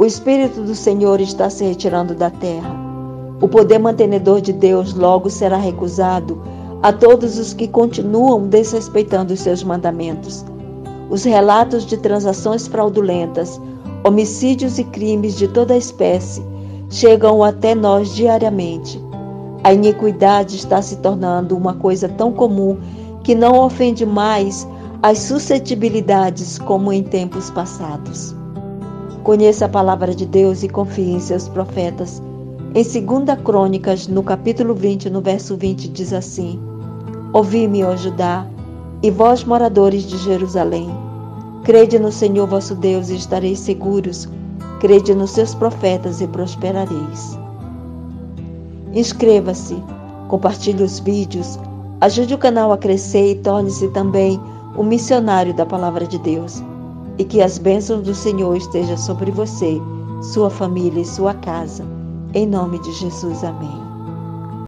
O Espírito do Senhor está se retirando da terra. O poder mantenedor de Deus logo será recusado a todos os que continuam desrespeitando os seus mandamentos. Os relatos de transações fraudulentas, homicídios e crimes de toda espécie chegam até nós diariamente. A iniquidade está se tornando uma coisa tão comum que não ofende mais as suscetibilidades como em tempos passados. Conheça a palavra de Deus e confie em seus profetas. Em 2 Crônicas, no capítulo 20, no verso 20, diz assim: Ouvi-me, ó Judá, e vós, moradores de Jerusalém. Crede no Senhor vosso Deus e estareis seguros. Crede nos seus profetas e prosperareis. Inscreva-se, compartilhe os vídeos, ajude o canal a crescer e torne-se também um missionário da Palavra de Deus e que as bênçãos do Senhor estejam sobre você, sua família e sua casa. Em nome de Jesus, amém.